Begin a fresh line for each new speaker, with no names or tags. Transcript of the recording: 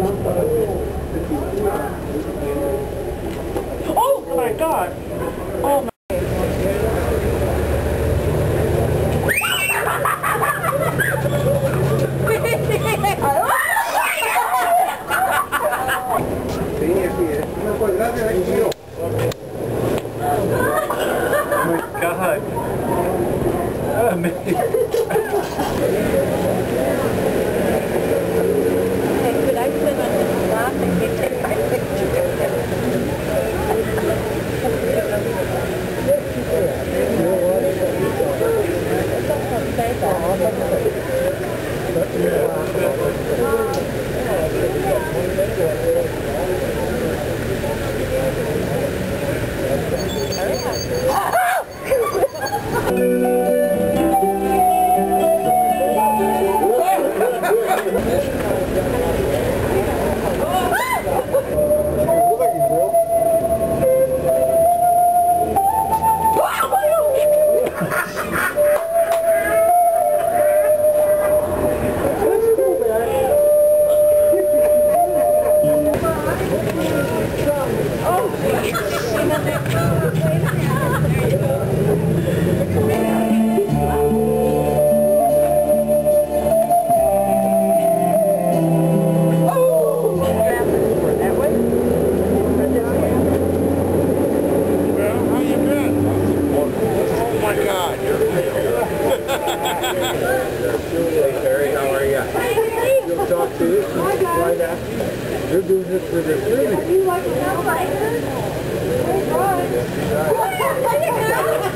Oh my god. Oh my.
After. You're doing this for this living.
You like my
Better off by, yeah.